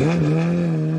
Mm-hmm.